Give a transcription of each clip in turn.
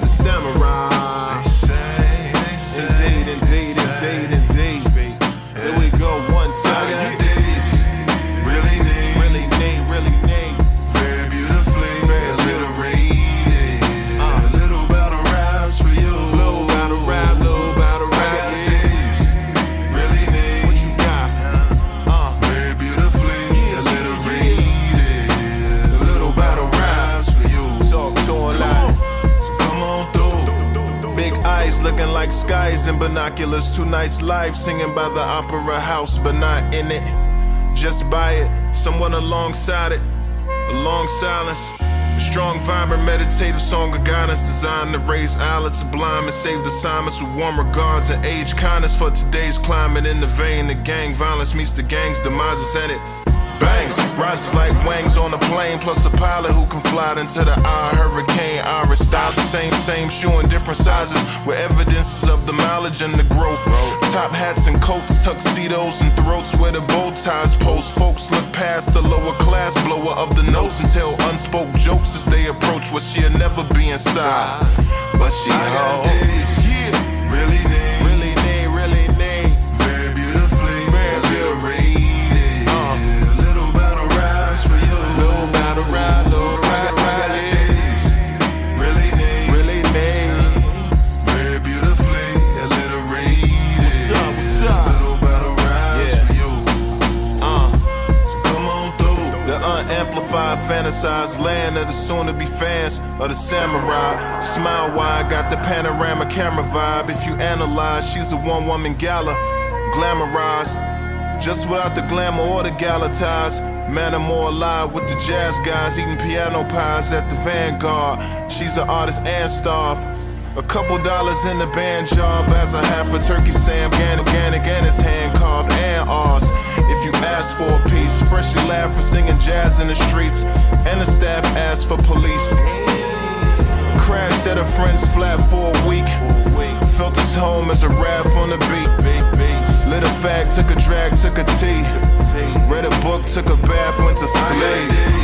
the samurai. Big eyes looking like skies and binoculars. Two nights live singing by the opera house, but not in it. Just by it, someone alongside it. A long silence. A strong, vibrant, meditative song of guidance designed to raise eyelids sublime and save the assignments with warm regards and age kindness for today's climate. In the vein, the gang violence meets the gang's demises in it. Bangs, rises like wings on a plane, plus a pilot who can fly into the eye. Hurricane, The same, same shoe in different sizes, with evidences of the mileage and the growth. Top hats and coats, tuxedos and throats where the bow ties post. Folks look past the lower class blower of the notes and tell unspoke jokes as they approach what she'll never be inside. But she I Fantasized land of the soon to be fans of the samurai. Smile wide, got the panorama camera vibe. If you analyze, she's a one woman gala, glamorized. Just without the glamour or the gala ties. Man, I'm more alive with the jazz guys eating piano pies at the Vanguard. She's an artist and staff. A couple dollars in the band job as a half a turkey Sam Gannick, Gannick, and his hand carved and ours. If you ask for a piece, freshly laugh for singing jazz in the streets, and the staff asked for police. Crashed at a friend's flat for a week. Felt his home as a raft on the beat. Lit a fag, took a drag, took a tea. Read a book, took a bath, went to sleep.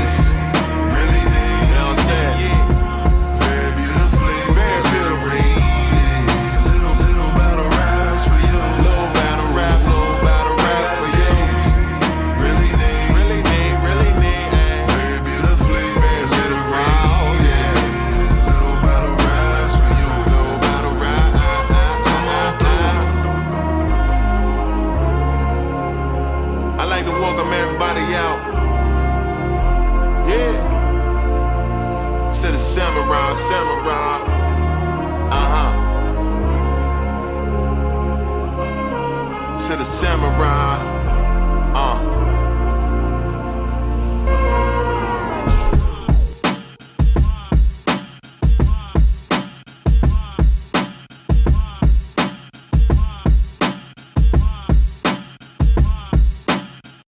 To the samurai.